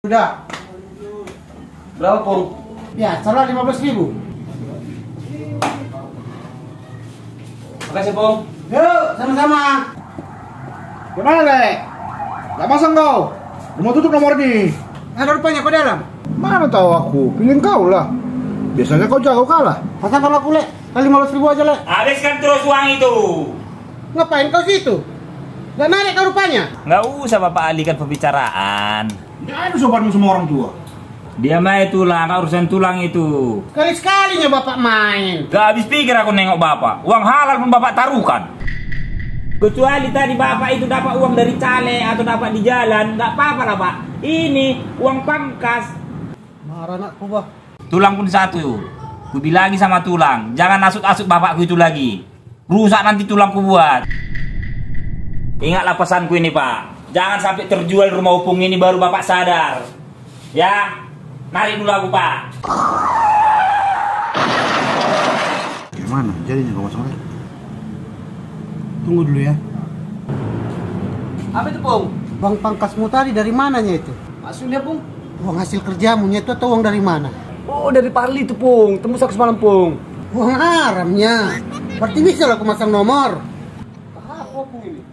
Sudah. Berapa, Pung? Ya, salah 15 ribu. Makasih, Pung. Yuk, sama-sama. Gimana, Lek? Gak masang kau? Udah mau tutup nomor ini. Ada rupanya kau dalam. Mana tahu aku? Pilih kau lah. Biasanya kau jago kalah. Pasang kalau aku, Le. Kali 15 ribu aja, Le. Habiskan terus uang itu. Ngapain kau situ? Gak narik kau rupanya. Nggak usah Bapak alihkan pembicaraan. Jangan sobatmu semua orang tua. Dia main tulang, urusan tulang itu. Sekali-sekalinya Bapak main. Gak habis pikir aku nengok Bapak. Uang halal pun Bapak taruhkan. Kecuali tadi Bapak itu dapat uang dari cale atau dapat di jalan, nggak apa-apa lah Pak. Ini uang pangkas. Marah anakku, Bah. Tulang pun satu. Ku bilagi sama tulang, jangan asut-asut bapakku itu lagi. Rusak nanti tulangku buat. Ingatlah pesanku ini Pak. Jangan sampai terjual rumah upung ini baru Bapak sadar. Ya, narik dulu aku Pak. Gimana? Jadinya kau masang lagi? Tunggu dulu ya. Apa itu, Pung? Uang pangkasmu tadi dari mananya itu? Maksudnya, Pung? Uang hasil kerjamu itu atau uang dari mana? Oh, dari Parli itu, Pung. Tembus aku semalam, Pung. Uang haramnya. Berarti bisa lah aku masang nomor. Apa, Pung ini?